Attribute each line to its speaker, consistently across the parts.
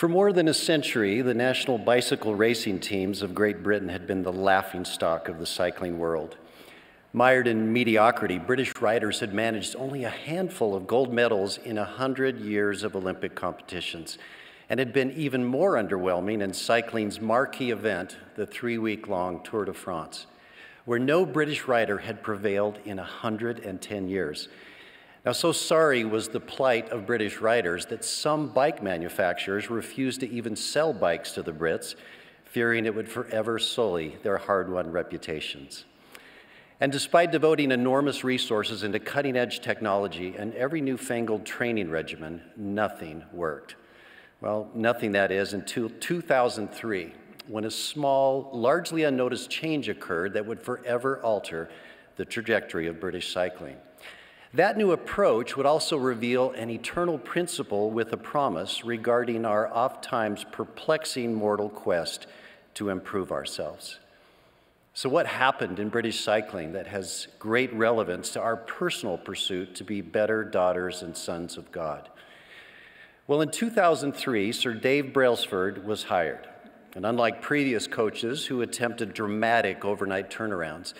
Speaker 1: For more than a century, the national bicycle racing teams of Great Britain had been the laughing stock of the cycling world. Mired in mediocrity, British riders had managed only a handful of gold medals in a hundred years of Olympic competitions, and had been even more underwhelming in cycling's marquee event, the three week long Tour de France, where no British rider had prevailed in 110 years. Now, so sorry was the plight of British riders that some bike manufacturers refused to even sell bikes to the Brits, fearing it would forever sully their hard won reputations. And despite devoting enormous resources into cutting edge technology and every newfangled training regimen, nothing worked. Well, nothing that is until 2003, when a small, largely unnoticed change occurred that would forever alter the trajectory of British cycling. That new approach would also reveal an eternal principle with a promise regarding our oft-times perplexing mortal quest to improve ourselves. So, what happened in British cycling that has great relevance to our personal pursuit to be better daughters and sons of God? Well, in 2003, Sir Dave Brailsford was hired. And unlike previous coaches who attempted dramatic overnight turnarounds,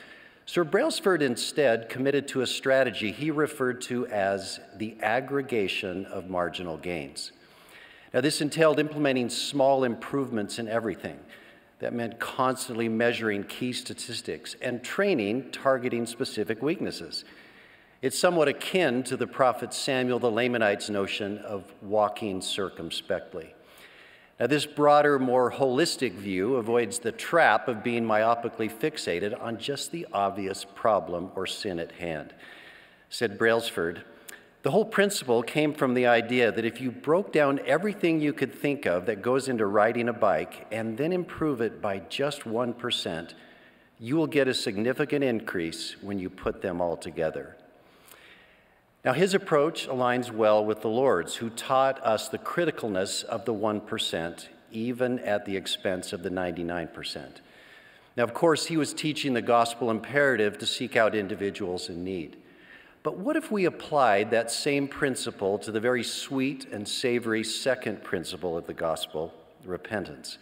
Speaker 1: Sir Brailsford instead committed to a strategy he referred to as the aggregation of marginal gains. Now, this entailed implementing small improvements in everything. That meant constantly measuring key statistics and training targeting specific weaknesses. It's somewhat akin to the prophet Samuel the Lamanite's notion of walking circumspectly. Now, this broader, more holistic view avoids the trap of being myopically fixated on just the obvious problem or sin at hand. Said Brailsford, the whole principle came from the idea that if you broke down everything you could think of that goes into riding a bike and then improve it by just 1%, you will get a significant increase when you put them all together. Now, his approach aligns well with the Lord's, who taught us the criticalness of the 1%, even at the expense of the 99%. Now, of course, he was teaching the gospel imperative to seek out individuals in need. But what if we applied that same principle to the very sweet and savory second principle of the gospel, repentance?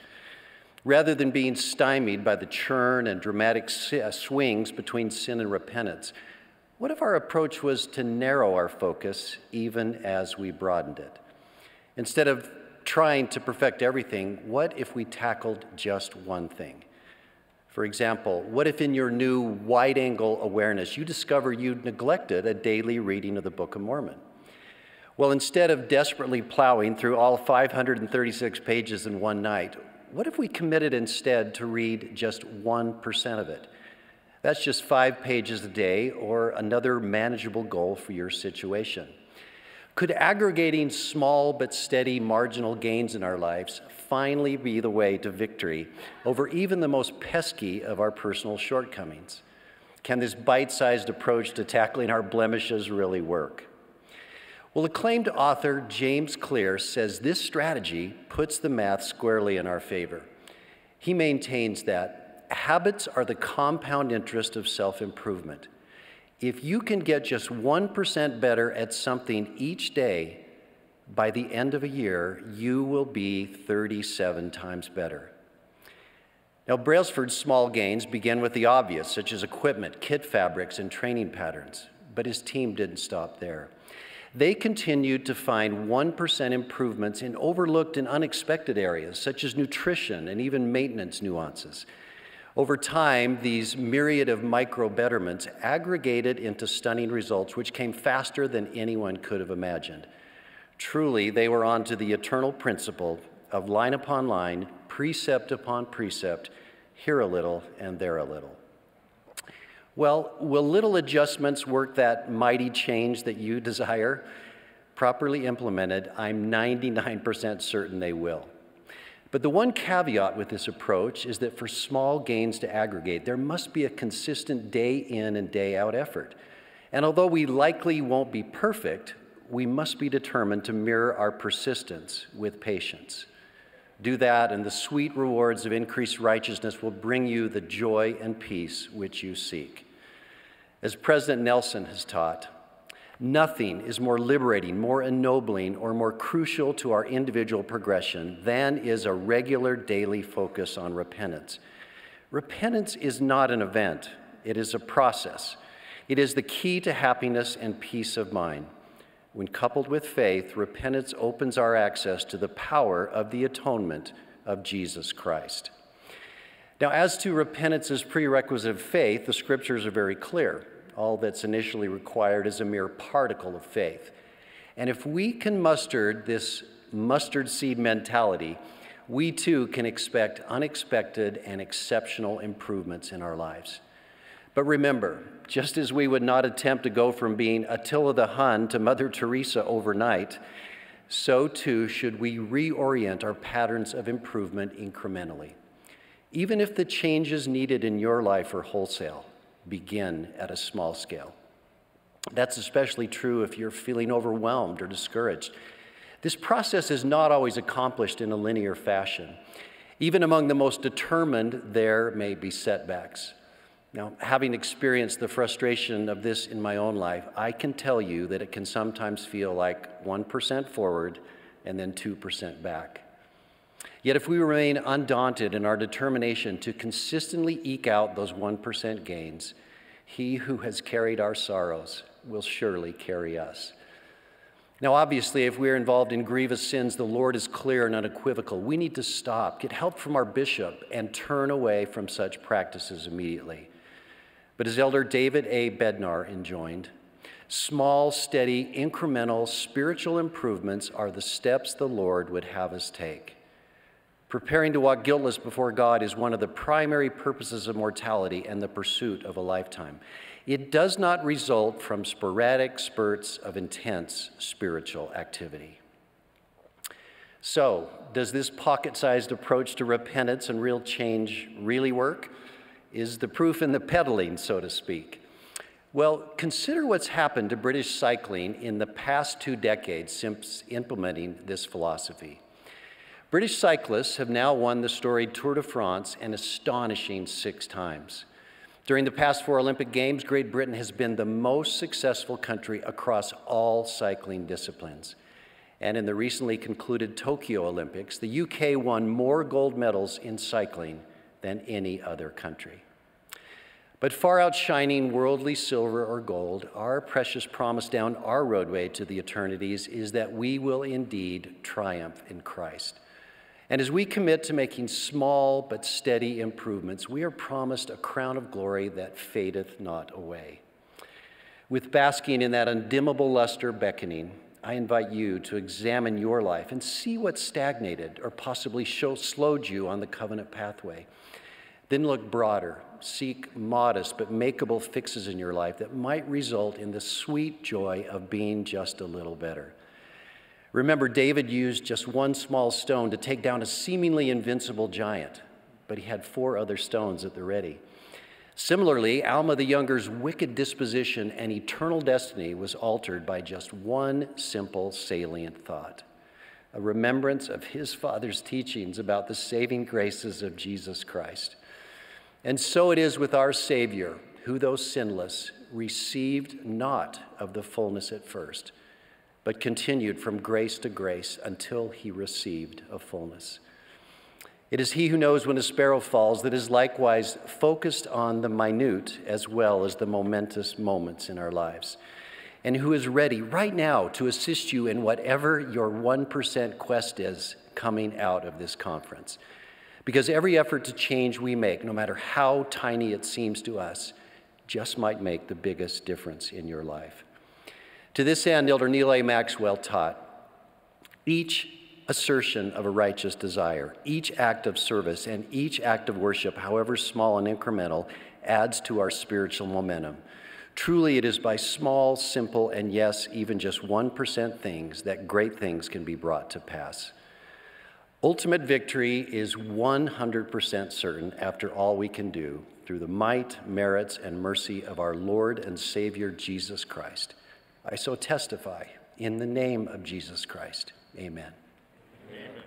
Speaker 1: Rather than being stymied by the churn and dramatic uh, swings between sin and repentance, what if our approach was to narrow our focus even as we broadened it? Instead of trying to perfect everything, what if we tackled just one thing? For example, what if in your new wide angle awareness you discover you'd neglected a daily reading of the Book of Mormon? Well, instead of desperately plowing through all 536 pages in one night, what if we committed instead to read just 1% of it? That's just five pages a day or another manageable goal for your situation. Could aggregating small but steady marginal gains in our lives finally be the way to victory over even the most pesky of our personal shortcomings? Can this bite sized approach to tackling our blemishes really work? Well, acclaimed author James Clear says this strategy puts the math squarely in our favor. He maintains that habits are the compound interest of self improvement. If you can get just 1% better at something each day, by the end of a year, you will be 37 times better. Now, Brailsford's small gains begin with the obvious, such as equipment, kit fabrics, and training patterns, but his team didn't stop there. They continued to find 1% improvements in overlooked and unexpected areas, such as nutrition and even maintenance nuances. Over time, these myriad of micro betterments aggregated into stunning results, which came faster than anyone could have imagined. Truly, they were on to the eternal principle of line upon line, precept upon precept, here a little and there a little. Well, will little adjustments work that mighty change that you desire? Properly implemented, I'm 99% certain they will. But the one caveat with this approach is that for small gains to aggregate, there must be a consistent day in and day out effort. And although we likely won't be perfect, we must be determined to mirror our persistence with patience. Do that, and the sweet rewards of increased righteousness will bring you the joy and peace which you seek. As President Nelson has taught, Nothing is more liberating, more ennobling, or more crucial to our individual progression than is a regular daily focus on repentance. Repentance is not an event, it is a process. It is the key to happiness and peace of mind. When coupled with faith, repentance opens our access to the power of the atonement of Jesus Christ. Now, as to repentance as prerequisite of faith, the scriptures are very clear. All that's initially required is a mere particle of faith. And if we can muster this mustard seed mentality, we too can expect unexpected and exceptional improvements in our lives. But remember, just as we would not attempt to go from being Attila the Hun to Mother Teresa overnight, so too should we reorient our patterns of improvement incrementally. Even if the changes needed in your life are wholesale, begin at a small scale. That's especially true if you're feeling overwhelmed or discouraged. This process is not always accomplished in a linear fashion. Even among the most determined, there may be setbacks. Now, having experienced the frustration of this in my own life, I can tell you that it can sometimes feel like 1% forward and then 2% back. Yet, if we remain undaunted in our determination to consistently eke out those 1% gains, He who has carried our sorrows will surely carry us. Now, obviously, if we're involved in grievous sins, the Lord is clear and unequivocal. We need to stop, get help from our bishop, and turn away from such practices immediately. But as Elder David A. Bednar enjoined, small, steady, incremental spiritual improvements are the steps the Lord would have us take. Preparing to walk guiltless before God is one of the primary purposes of mortality and the pursuit of a lifetime. It does not result from sporadic spurts of intense spiritual activity. So, does this pocket sized approach to repentance and real change really work? Is the proof in the pedaling, so to speak? Well, consider what's happened to British cycling in the past two decades since implementing this philosophy. British cyclists have now won the storied Tour de France an astonishing six times. During the past four Olympic Games, Great Britain has been the most successful country across all cycling disciplines. And in the recently concluded Tokyo Olympics, the UK won more gold medals in cycling than any other country. But far outshining worldly silver or gold, our precious promise down our roadway to the eternities is that we will indeed triumph in Christ. And as we commit to making small but steady improvements, we are promised a crown of glory that fadeth not away. With basking in that undimmable luster beckoning, I invite you to examine your life and see what stagnated or possibly slowed you on the covenant pathway. Then look broader, seek modest but makeable fixes in your life that might result in the sweet joy of being just a little better. Remember, David used just one small stone to take down a seemingly invincible giant, but he had four other stones at the ready. Similarly, Alma the Younger's wicked disposition and eternal destiny was altered by just one simple salient thought a remembrance of his father's teachings about the saving graces of Jesus Christ. And so it is with our Savior, who, though sinless, received not of the fullness at first, but continued from grace to grace until he received a fullness. It is he who knows when a sparrow falls that is likewise focused on the minute as well as the momentous moments in our lives, and who is ready right now to assist you in whatever your 1% quest is coming out of this conference. Because every effort to change we make, no matter how tiny it seems to us, just might make the biggest difference in your life. To this end, Elder Neal A. Maxwell taught each assertion of a righteous desire, each act of service, and each act of worship, however small and incremental, adds to our spiritual momentum. Truly, it is by small, simple, and yes, even just 1% things that great things can be brought to pass. Ultimate victory is 100% certain after all we can do through the might, merits, and mercy of our Lord and Savior Jesus Christ. I so testify in the name of Jesus Christ. Amen. Amen.